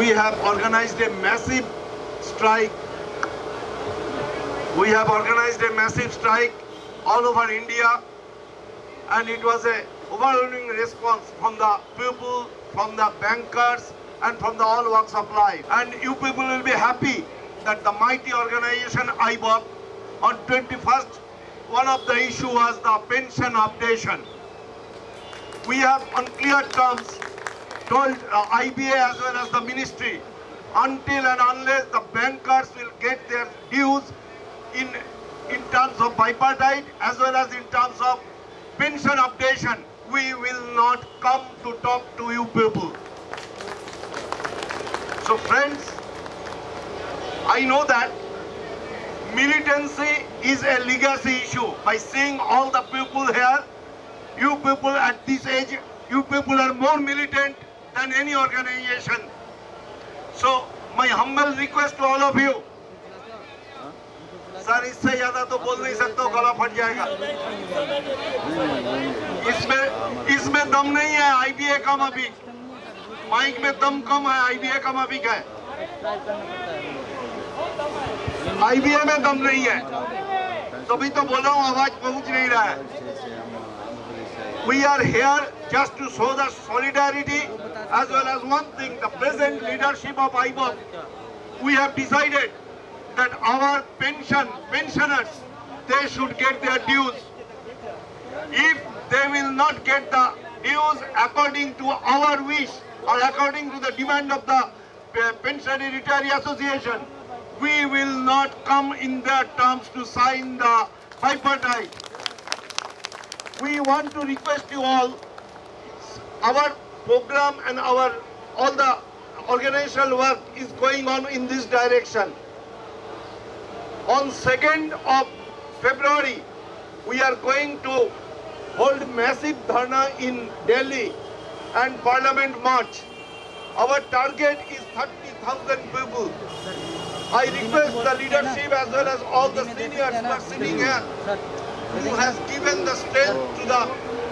we have organized a massive strike. We have organized a massive strike all over India and it was a overwhelming response from the people, from the bankers and from the all walks of life. And you people will be happy that the mighty organization IBOP on 21st, one of the issue was the pension updation. We have on clear terms told uh, IBA as well as the ministry until and unless the bankers will get their dues in in terms of bipartite as well as in terms of pension updation, we will not come to talk to you people. So friends, I know that militancy is a legacy issue. By seeing all the people here, you people at this age, you people are more militant than any organization. So my humble request to all of you, sir इससे ज़्यादा तो बोल नहीं सकता गला फट जाएगा। इसमें इसमें दम नहीं है आईबीए कम अभी। माइक में दम कम है आईबीए कम अभी का है। आईबीए में दम नहीं है। तभी तो बोल हूँ आवाज़ पहुँच नहीं रहा है। We are here just to show the as well as one thing, the present leadership of IBOP. We have decided that our pension, pensioners, they should get their dues. If they will not get the dues according to our wish or according to the demand of the uh, Pensionary Retiree Association, we will not come in their terms to sign the bipartite. We want to request you all, our program and our all the organizational work is going on in this direction. On 2nd of February, we are going to hold massive dharna in Delhi and Parliament March. Our target is 30,000 people. I request the leadership as well as all the seniors who are sitting here who has given the strength to the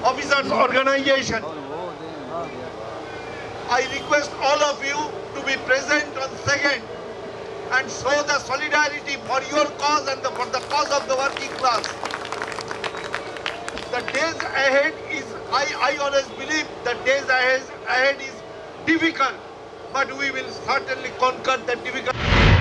officers organization. I request all of you to be present on 2nd and show the solidarity for your cause and the, for the cause of the working class. The days ahead is, I, I always believe the days ahead, ahead is difficult, but we will certainly conquer the difficult.